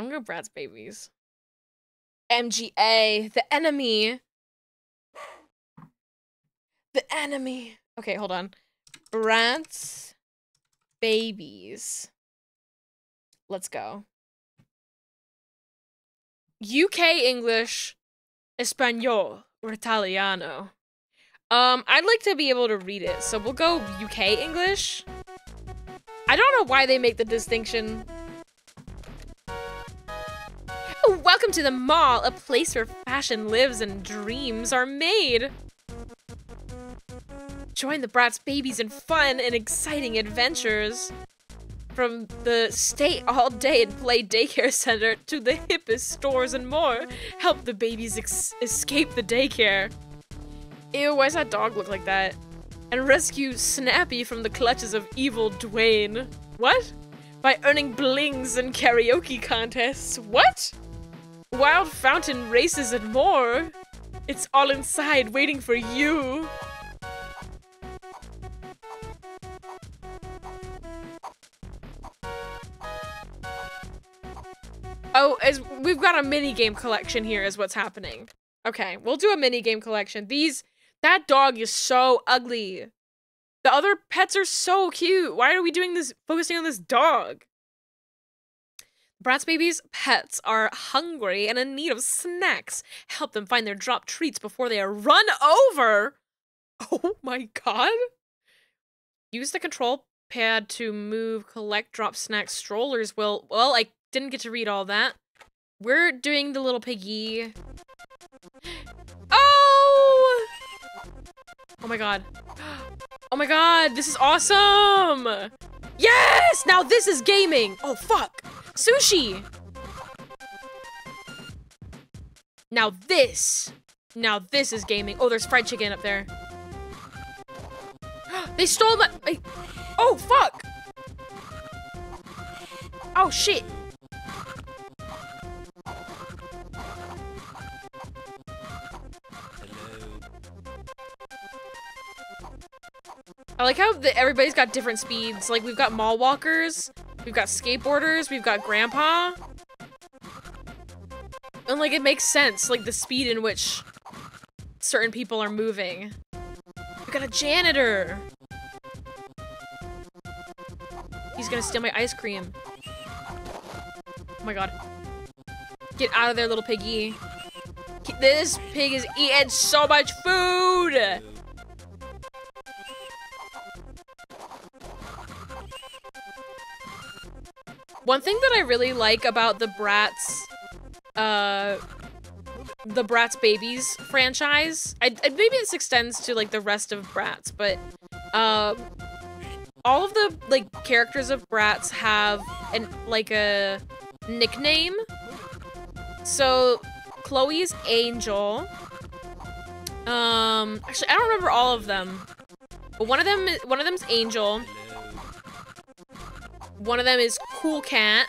I'm gonna Bratz Babyz. MGA, the enemy. The enemy. Okay, hold on. Bratz Babyz. Let's go. UK English, Espanol, or Italiano. Um, I'd like to be able to read it, so we'll go UK English. I don't know why they make the distinction. Welcome to the mall, a place where fashion lives and dreams are made. Join the Bratz Babyz in fun and exciting adventures. From the stay all day and play daycare center to the hippest stores and more, help the babies escape the daycare. Ew, why does that dog look like that? And rescue Snappy from the clutches of evil Dwayne. What? By earning blings and karaoke contests. What? Wild fountain races and more. It's all inside waiting for you. Oh, as we've got a mini game collection here is what's happening. Okay, we'll do a mini game collection. These that dog is so ugly. The other pets are so cute. Why are we doing this, focusing on this dog? Bratz Babyz' pets are hungry and in need of snacks. Help them find their dropped treats before they are run over. Oh my god. Use the control pad to move, collect, drop snacks. Strollers will. Well, I didn't get to read all that. We're doing the little piggy. Oh! Oh my god. Oh my god, this is awesome! Yes! Now this is gaming! Oh fuck! Sushi! Now this! Now this is gaming. Oh, there's fried chicken up there. they stole my- Oh, fuck! Oh, shit! I like how the, everybody's got different speeds. Like, we've got mall walkers, we've got skateboarders, we've got grandpa. And, like, it makes sense, like, the speed in which certain people are moving. We got a janitor! He's gonna steal my ice cream. Oh my god. Get out of there, little piggy. This pig is eating so much food! One thing that I really like about the Bratz, uh, the Bratz Babyz franchise, I, I, maybe this extends to like the rest of Bratz, but um, all of the like characters of Bratz have an like a nickname. So Chloe's Angel. Um, actually, I don't remember all of them, but one of them, one of them's Angel. One of them is Kool Kat.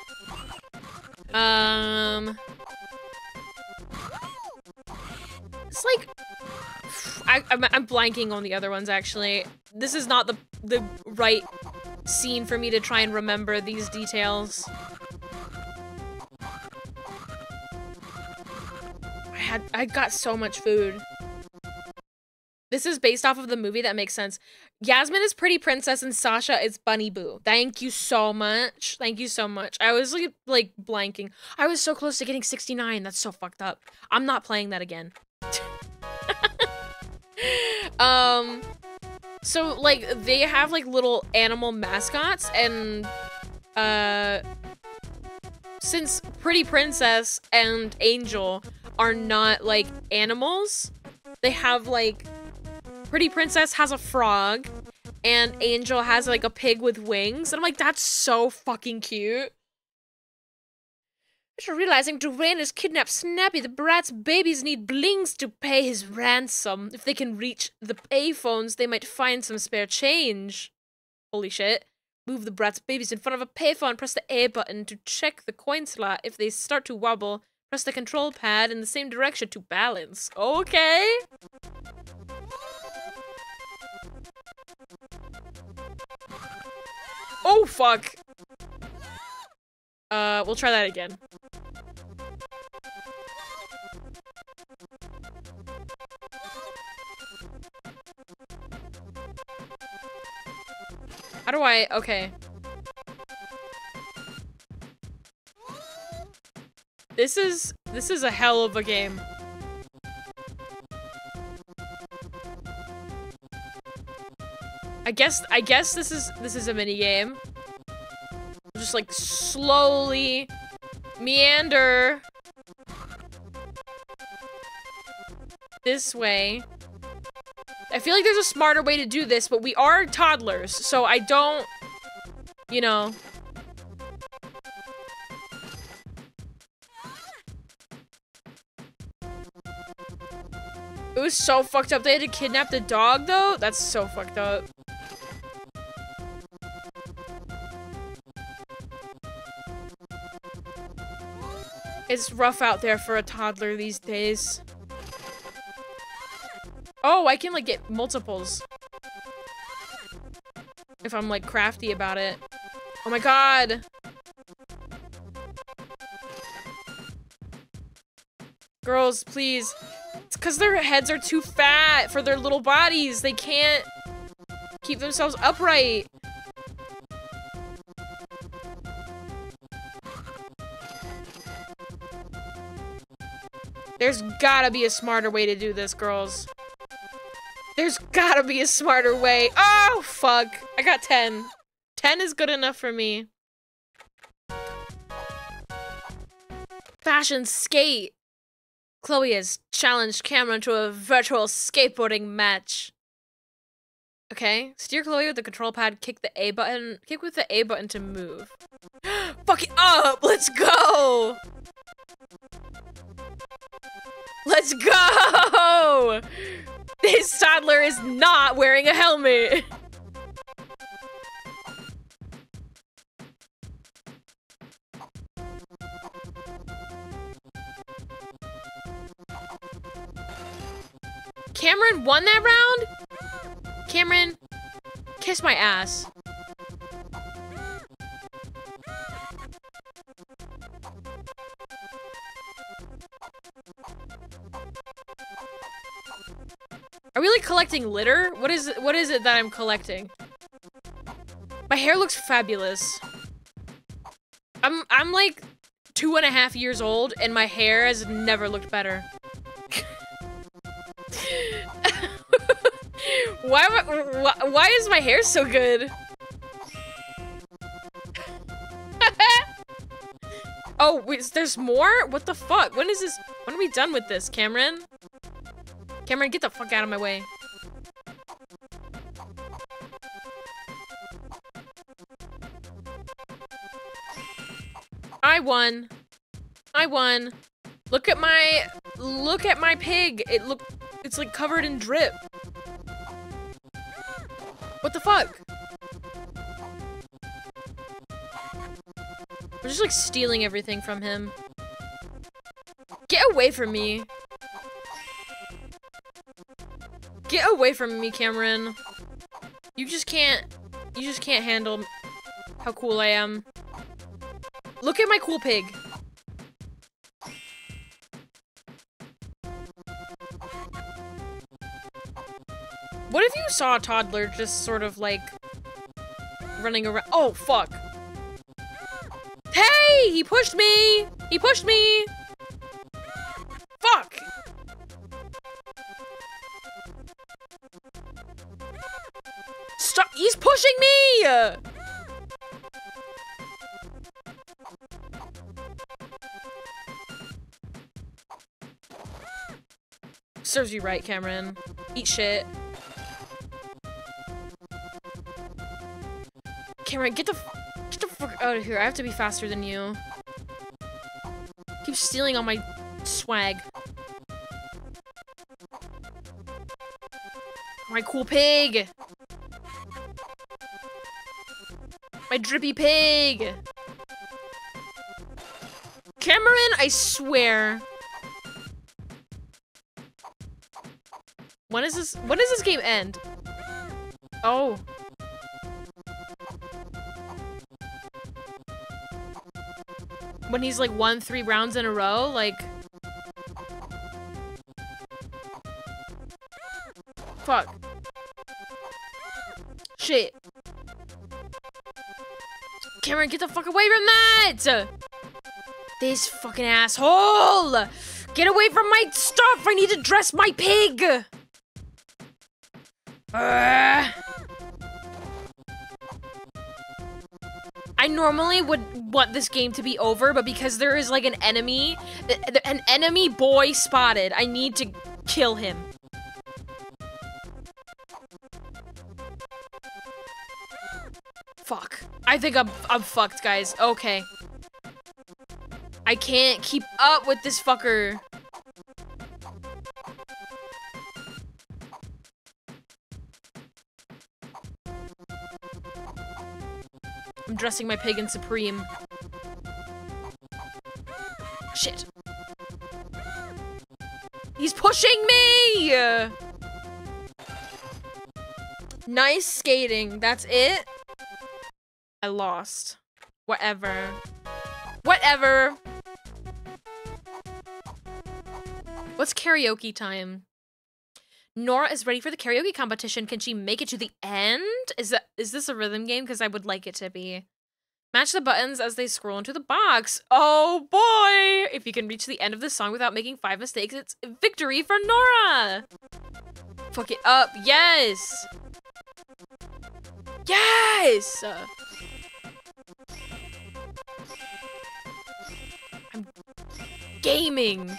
Um... It's like... I, I'm, I'm blanking on the other ones, actually. This is not the, the right scene for me to try and remember these details. I had- I got so much food. This is based off of the movie that makes sense. Yasmin is Pretty Princess and Sasha is Bunny Boo. Thank you so much. Thank you so much. I was like, like blanking. I was so close to getting 69. That's so fucked up. I'm not playing that again. um so like they have like little animal mascots and uh since Pretty Princess and Angel are not like animals, they have like Pretty Princess has a frog, and Angel has like a pig with wings. And I'm like, that's so fucking cute. After realizing Dwayne has kidnapped Snappy, the Bratz Babyz need blings to pay his ransom. If they can reach the payphones, they might find some spare change. Holy shit. Move the Bratz Babyz in front of a payphone, press the A button to check the coin slot. If they start to wobble, press the control pad in the same direction to balance. Okay. Oh, fuck. Uh, we'll try that again. How do I? Okay. This is this is a hell of a game. I guess... I guess this is... This is a mini game. Just, like, slowly meander this way. I feel like there's a smarter way to do this, but we are toddlers, so I don't, you know. It was so fucked up. They had to kidnap the dog, though? That's so fucked up. It's rough out there for a toddler these days. Oh, I can like get multiples. If I'm like crafty about it. Oh my god. Girls, please. It's because their heads are too fat for their little bodies. They can't keep themselves upright. There's gotta be a smarter way to do this, girls. There's gotta be a smarter way. Oh, fuck. I got 10. 10 is good enough for me. Fashion skate. Chloe has challenged Cameron to a virtual skateboarding match. Okay, steer Chloe with the control pad, kick the A button, kick with the A button to move. Fuck it up! Let's go! Let's go! This toddler is not wearing a helmet. Cameron won that round? Cameron, kiss my ass. Are we like collecting litter? What is what is it that I'm collecting? My hair looks fabulous. I'm I'm like two and a half years old and my hair has never looked better. why, why why is my hair so good? oh, wait, there's more? What the fuck? When is this? When are we done with this, Cameron? Cameron, get the fuck out of my way. I won. I won. Look at my look at my pig. It look it's like covered in drip. What the fuck? We're just like stealing everything from him. Get away from me. Get away from me, Cameron. You just can't, you just can't handle how cool I am. Look at my cool pig. What if you saw a toddler just sort of like running around? Oh, fuck. Hey, he pushed me. He pushed me. Pushing me! Serves you right, Cameron. Eat shit. Cameron, get the get the fuck out of here. I have to be faster than you. Keep stealing all my swag. My cool pig! My drippy pig! Cameron, I swear. When is this- when does this game end? Oh. When he's like won three rounds in a row, like... Fuck. Cameron, get the fuck away from that! This fucking asshole! Get away from my stuff! I need to dress my pig! Uh, I normally would want this game to be over, but because there is like an enemy, an enemy boy spotted, I need to kill him. Fuck. I think I'm, I'm fucked, guys. Okay. I can't keep up with this fucker. I'm dressing my pig in Supreme. Shit. He's pushing me! Nice skating. That's it? I lost. Whatever. Whatever. What's karaoke time? Nora is ready for the karaoke competition. Can she make it to the end? Is that is this a rhythm game? Because I would like it to be. Match the buttons as they scroll into the box. Oh boy! If you can reach the end of the song without making five mistakes, it's victory for Nora! Fuck it up. Yes! Yes! Gaming.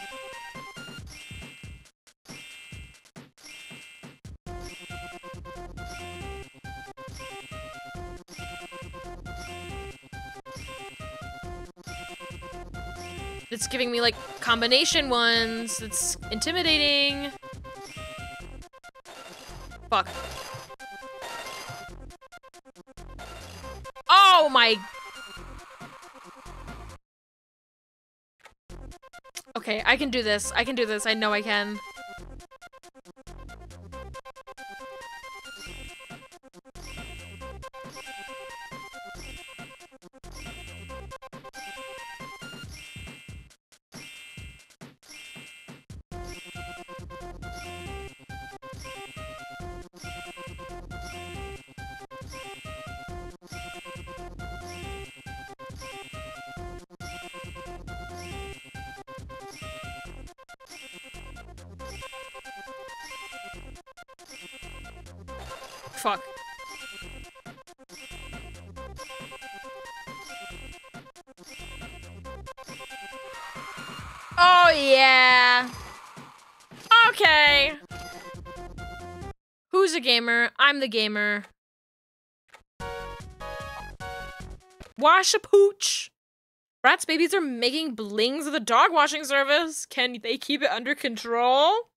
It's giving me like combination ones. It's intimidating. Fuck. Oh my Okay, I can do this. I can do this. I know I can. Fuck. Oh, yeah. Okay. Who's a gamer? I'm the gamer. Wash a pooch. Bratz Babyz are making blings of the dog washing service. Can they keep it under control?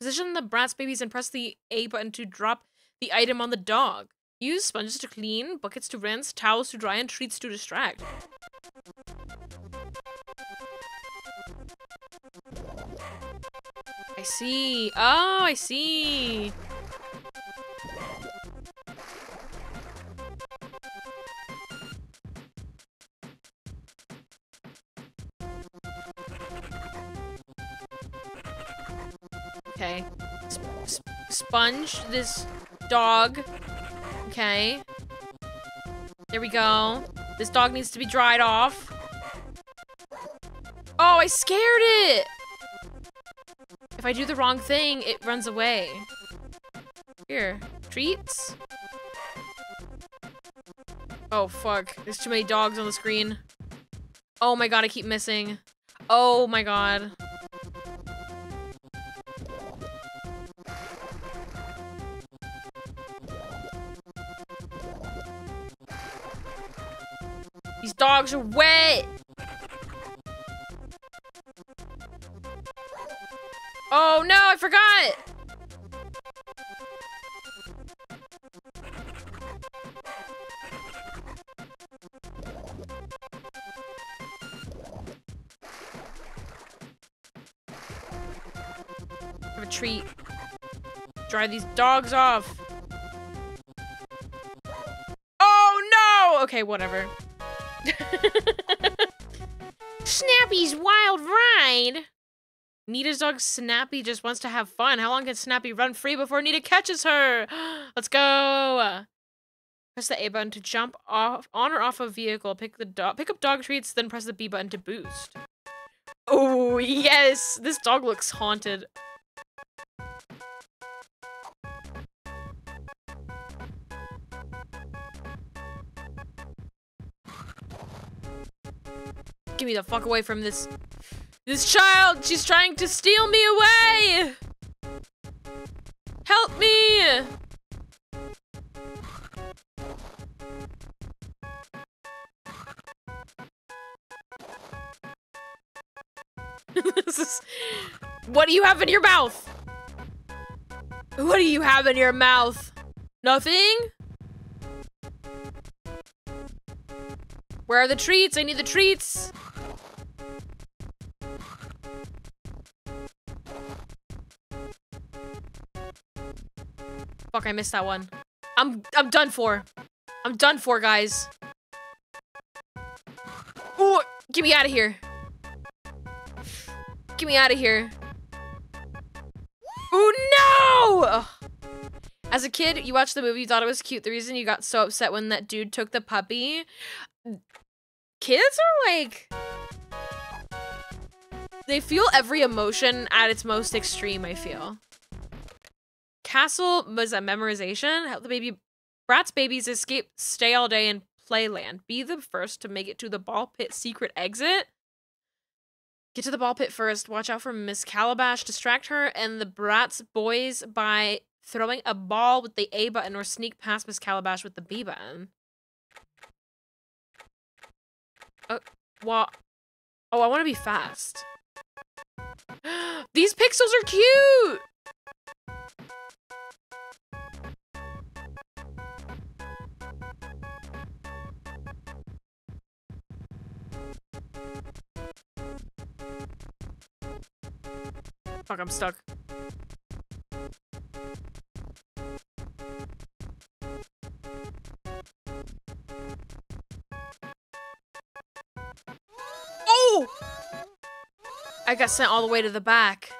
Position the Bratz Babyz and press the A button to drop the item on the dog. Use sponges to clean, buckets to rinse, towels to dry, and treats to distract. I see. Oh, I see. Okay. Sp sponge this dog. Okay. There we go. This dog needs to be dried off. Oh, I scared it! If I do the wrong thing, it runs away. Here. Treats? Oh, fuck. There's too many dogs on the screen. Oh my god, I keep missing. Oh my god. Dogs are wet! Oh no, I forgot! Have a treat. Drive these dogs off. Oh no! Okay, whatever. Snappy's wild ride. Nita's dog Snappy just wants to have fun. How long can Snappy run free before Nita catches her? Let's go. Press the A button to jump off on or off a vehicle. Pick the dog pick up dog treats, then press the B button to boost. Oh yes! This dog looks haunted. Get me the fuck away from this this child! She's trying to steal me away! Help me! this is... What do you have in your mouth? What do you have in your mouth? Nothing? Where are the treats? I need the treats. Fuck, I missed that one. I'm I'm done for. I'm done for, guys. Ooh, get me out of here. Get me out of here. Oh no! As a kid, you watched the movie, you thought it was cute. The reason you got so upset when that dude took the puppy. Kids are like they feel every emotion at its most extreme, I feel. Castle was a memorization. Help the baby Bratz Babyz escape, stay all day in playland. Be the first to make it to the ball pit secret exit. Get to the ball pit first. Watch out for Miss Calabash. Distract her and the Brat's boys by throwing a ball with the A button or sneak past Miss Calabash with the B button. Uh, well, oh, I want to be fast. These pixels are cute! Fuck, I'm stuck. I got sent all the way to the back.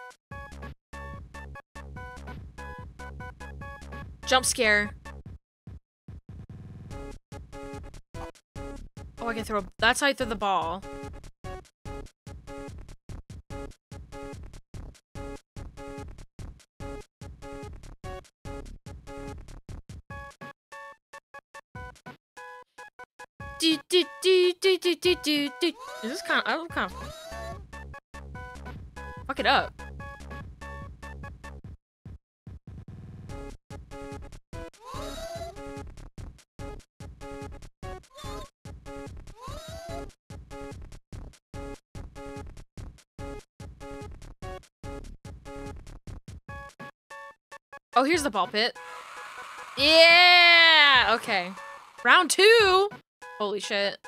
Jump scare. Oh, I can throw- that's how I throw the ball. Do, do, do, do, do, do, do, do. Is kind of, I'm kind of, it up. Oh, here's the ball pit. Yeah! Okay. Round two? Holy shit.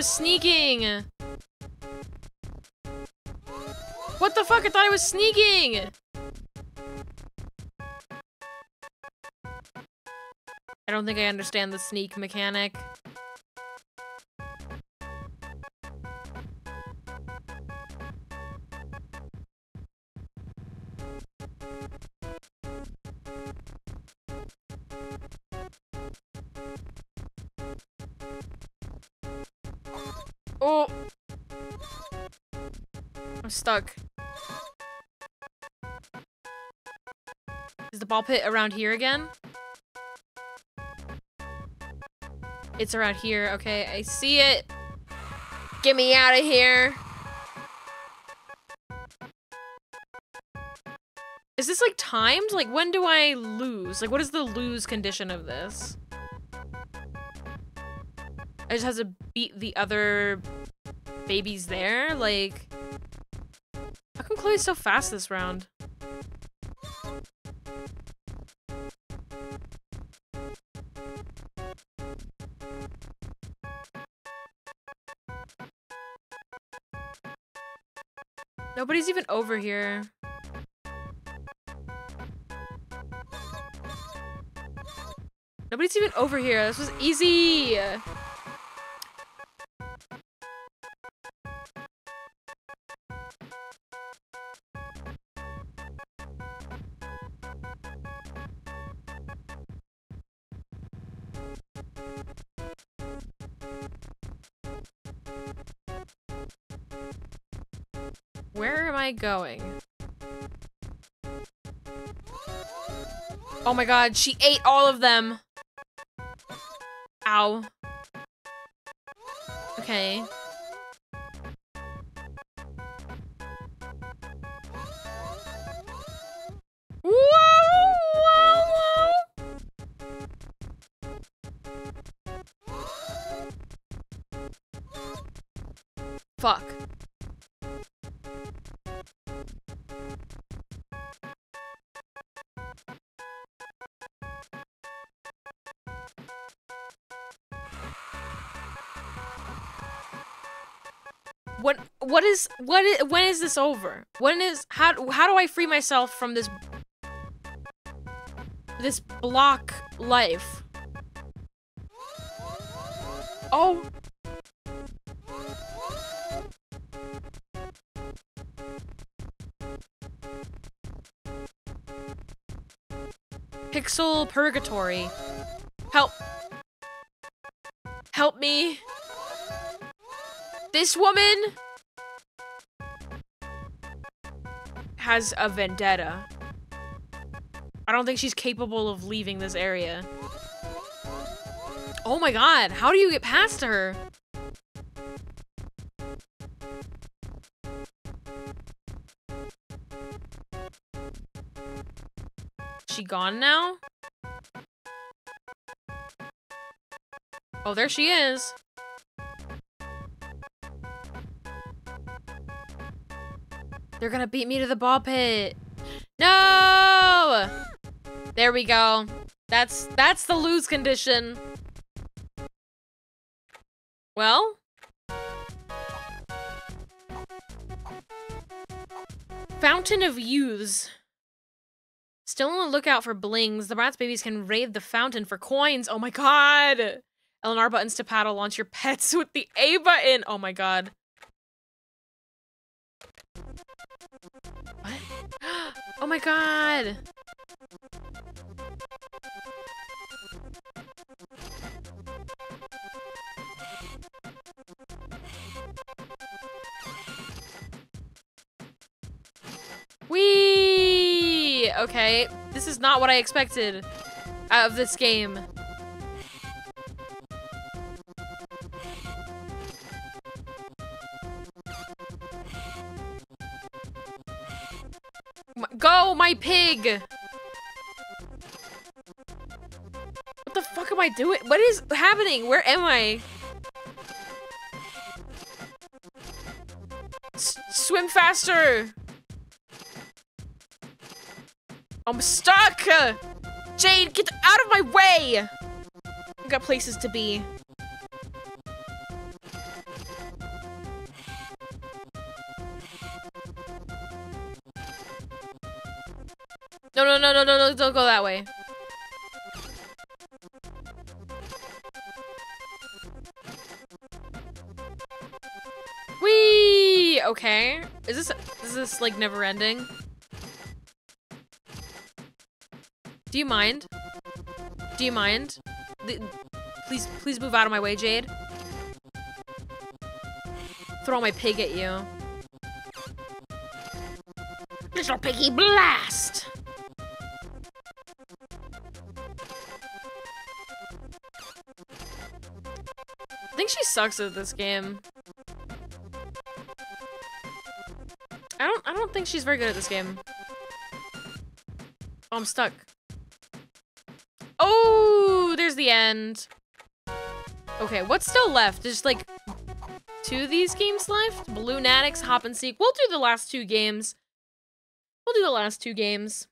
Was sneaking! What the fuck? I thought I was sneaking! I don't think I understand the sneak mechanic. Stuck. Is the ball pit around here again? It's around here. Okay, I see it. Get me out of here. Is this like timed? Like when do I lose? Like what is the lose condition of this? I just have to beat the other babies there? Like, come Chloe's so fast this round? Nobody's even over here. Nobody's even over here. This was easy. I going? Oh my god, she ate all of them. Ow. Okay. Fuck. What is what is when is this over? When is how how do I free myself from this this block life? Oh. Pixel Purgatory. Help. Help me. This woman has a vendetta. I don't think she's capable of leaving this area. Oh my god, how do you get past her? She gone now? Oh, there she is. They're gonna beat me to the ball pit. No! There we go. That's that's the lose condition. Well? Fountain of Youths. Still on the lookout for blings. The rat's babies can raid the fountain for coins. Oh my god! LNR buttons to paddle. Launch your pets with the A button. Oh my god. What? Oh my god! Okay, this is not what I expected out of this game. Pig! What the fuck am I doing? What is happening? Where am I? S swim faster! I'm stuck! Jade, get out of my way! I've got places to be. No, no, no, don't go that way. Whee! Okay. Is this, is this like never ending? Do you mind? Do you mind? Please, please move out of my way, Jade. Throw my pig at you. Little piggy blast! Sucks at this game. I don't I don't think she's very good at this game. Oh, I'm stuck. Oh, there's the end. Okay, what's still left? There's like two of these games left. Balloonatics, Hop and Seek. We'll do the last two games. We'll do the last two games.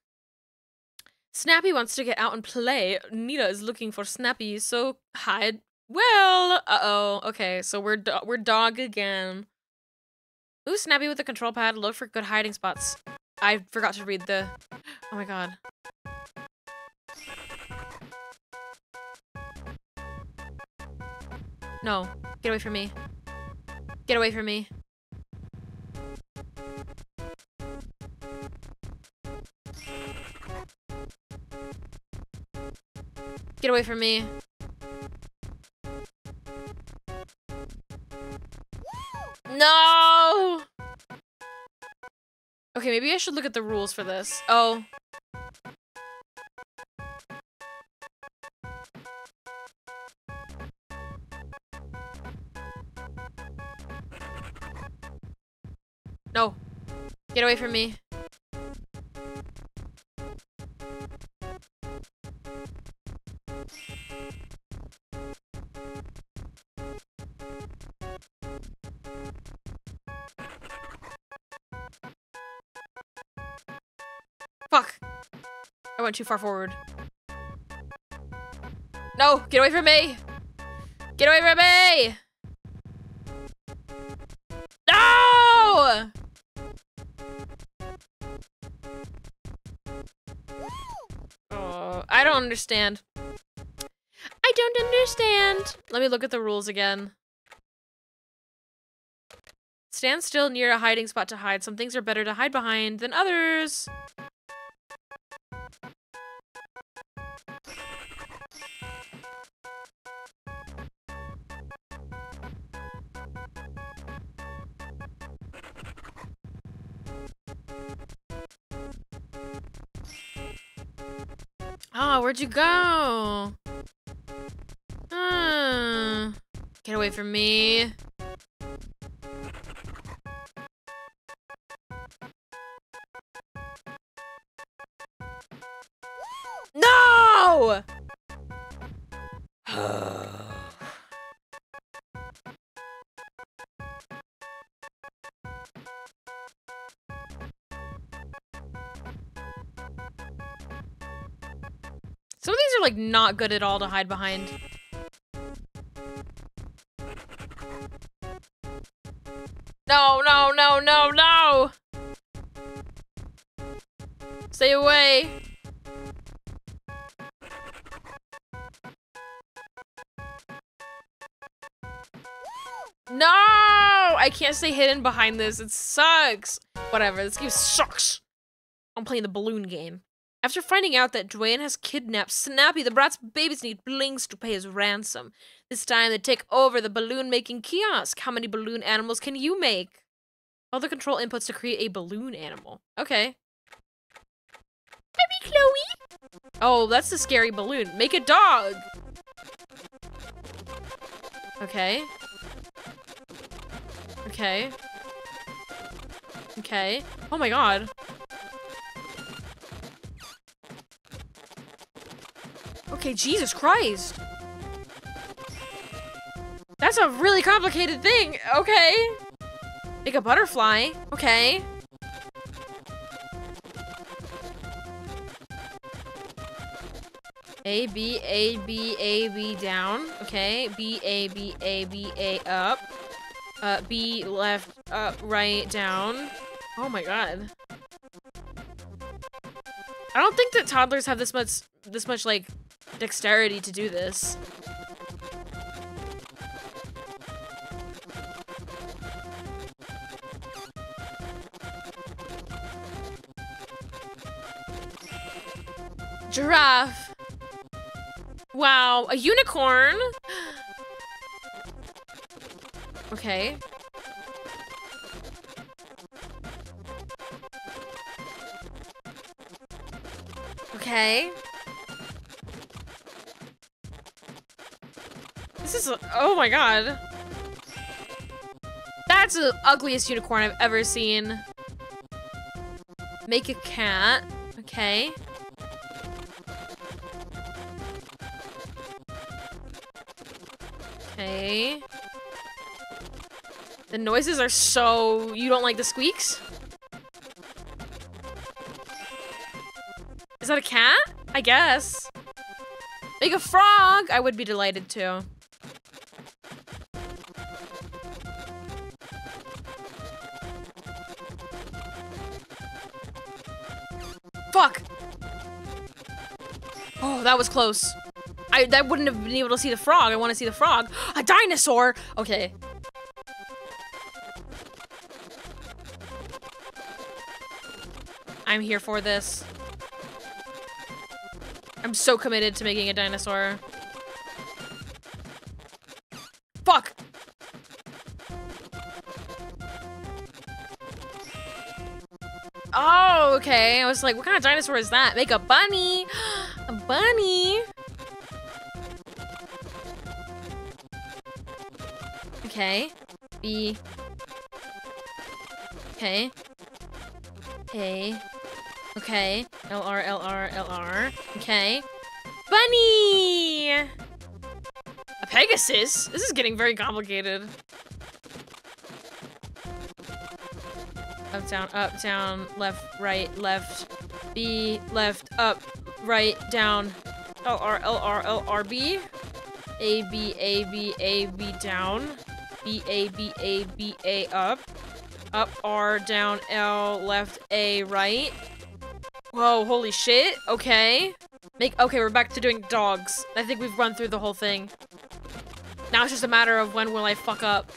Snappy wants to get out and play. Nita is looking for Snappy, so hide. Well, uh-oh. Okay, so we're do we're dog again. Ooh, Snappy with the control pad. Look for good hiding spots. I forgot to read the... Oh my god. No. Get away from me. Get away from me. Get away from me. No! Okay, maybe I should look at the rules for this. Oh. No. Get away from me. Went too far forward. No, get away from me. Get away from me. No! Oh, I don't understand. I don't understand. Let me look at the rules again. Stand still near a hiding spot to hide. Some things are better to hide behind than others. Oh, where'd you go? Hmm. Get away from me. No! Some of these are like not good at all to hide behind. No, no, no, no, no! Stay away. No! I can't stay hidden behind this. It sucks. Whatever, this game sucks. I'm playing the balloon game. After finding out that Dwayne has kidnapped Snappy, the Bratz Babyz need Blings to pay his ransom. This time they take over the balloon making kiosk. How many balloon animals can you make? All the control inputs to create a balloon animal. Okay. Baby Chloe! Oh, that's the scary balloon. Make a dog! Okay. Okay. Okay. Oh my god. Okay, Jesus Christ. That's a really complicated thing. Okay. Make a butterfly. Okay. A, B, A, B, A, B down. Okay. B, A, B, A, B, A up. Uh, B left, up, right, down. Oh my god. I don't think that toddlers have this much, this much like dexterity to do this. Giraffe. Wow, a unicorn? Okay. Okay. This is, oh my god. That's the ugliest unicorn I've ever seen. Make a cat. Okay. Okay. The noises are so... You don't like the squeaks? Is that a cat? I guess. Make a frog! I would be delighted to. Fuck! Oh, that was close. I that wouldn't have been able to see the frog. I want to see the frog. A dinosaur. Okay. I'm here for this. I'm so committed to making a dinosaur. Fuck! Oh, okay. I was like, what kind of dinosaur is that? Make a bunny! a bunny! Okay. B. Okay. A. Okay. L R L R L R. Okay. Bunny! A Pegasus? This is getting very complicated. Up, down, up, down, left, right, left, B, left, up, right, down, L R L R L R B, A B A B A B down, B A B A B A up, up R down L left A right. Whoa, holy shit. Okay. Make okay, we're back to doing dogs. I think we've run through the whole thing. Now it's just a matter of when will I fuck up.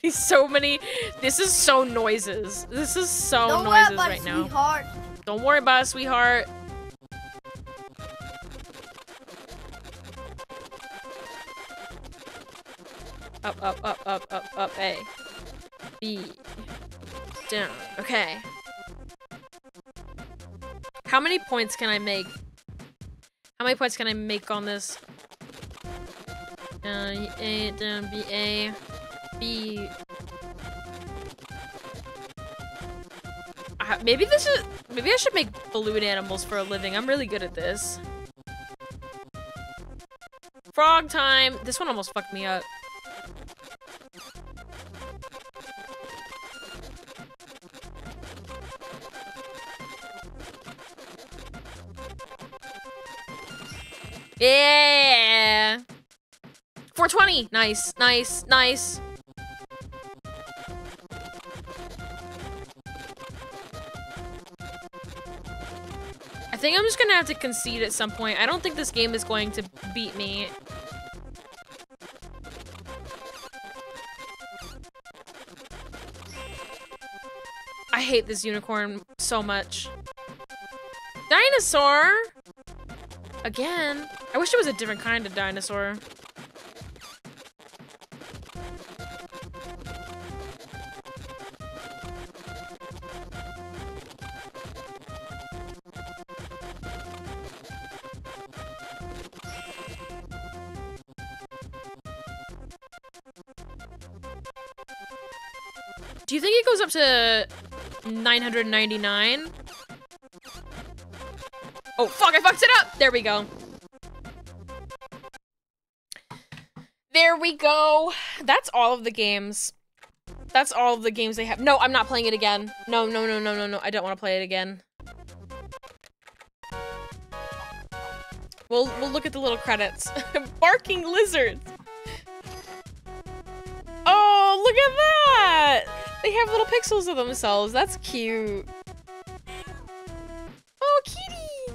These so many. This is so noises. This is so Don't noises right about now. sweetheart. Don't worry about it, sweetheart. Up, up, up, up, up, up, A. B. Down. Okay. How many points can I make? How many points can I make on this? Uh, A, down, B, A, B. Uh, maybe this is, maybe I should make balloon animals for a living. I'm really good at this. Frog time. This one almost fucked me up. 420. Nice, nice, nice. I think I'm just gonna have to concede at some point. I don't think this game is going to beat me. I hate this unicorn so much. Dinosaur! Again. I wish it was a different kind of dinosaur. Do you think it goes up to 999? Oh, fuck, I fucked it up! There we go. There we go. That's all of the games. That's all of the games they have. No, I'm not playing it again. No, no, no, no, no, no. I don't want to play it again. We'll, we'll look at the little credits. Barking lizards. They have little pixels of themselves. That's cute. Oh, kitty!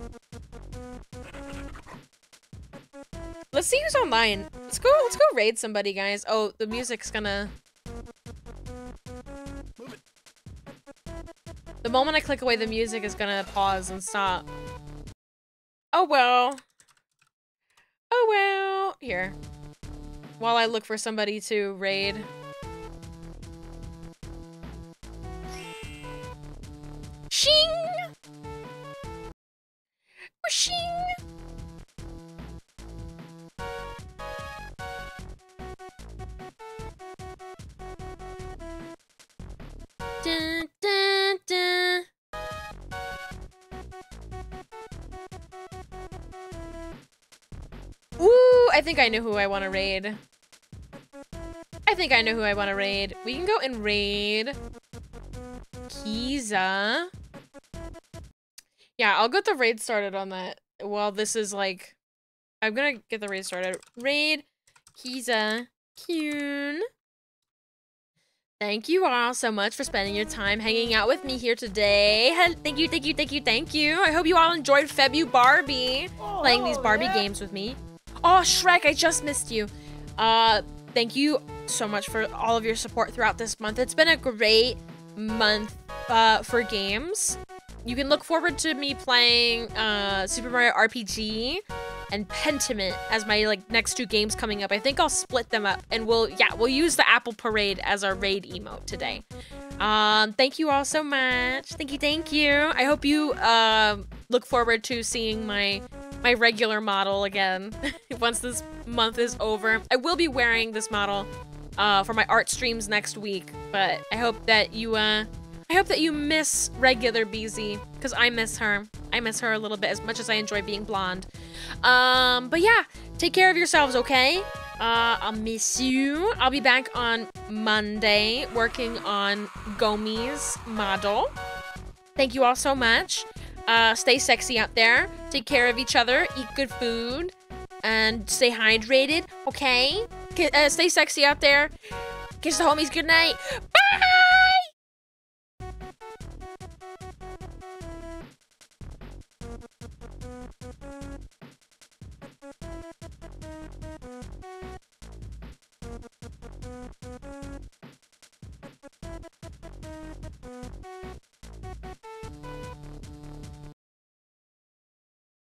Let's see who's online. Let's go. Let's go raid somebody, guys. Oh, the music's gonna. The moment I click away, the music is gonna pause and stop. Oh well. Oh well. Here. While I look for somebody to raid. Shing! Shing! Ooh, I think I know who I want to raid. I think I know who I want to raid. We can go and raid Kiza. Yeah, I'll get the raid started on that while this is like... I'm gonna get the raid started. Raid Kiza Kyun. Thank you all so much for spending your time hanging out with me here today. Thank you, thank you, thank you, thank you. I hope you all enjoyed Febu Barbie, oh, playing these Barbie yeah. games with me. Oh, Shrek, I just missed you. Uh, thank you so much for all of your support throughout this month. It's been a great month uh, for games. You can look forward to me playing uh, Super Mario RPG and Pentiment as my like next two games coming up. I think I'll split them up and we'll yeah, we'll use the Apple Parade as our raid emote today. Um, thank you all so much. Thank you, thank you. I hope you uh, look forward to seeing my my regular model again once this month is over. I will be wearing this model uh, for my art streams next week, but I hope that you uh, I hope that you miss regular BZ because I miss her. I miss her a little bit as much as I enjoy being blonde. Um, but yeah, take care of yourselves, okay? Uh, I'll miss you. I'll be back on Monday working on Gomi's model. Thank you all so much. Uh, stay sexy out there. Take care of each other. Eat good food. And stay hydrated, okay? Uh, stay sexy out there. Kiss the homies good night. Bye! Thank you.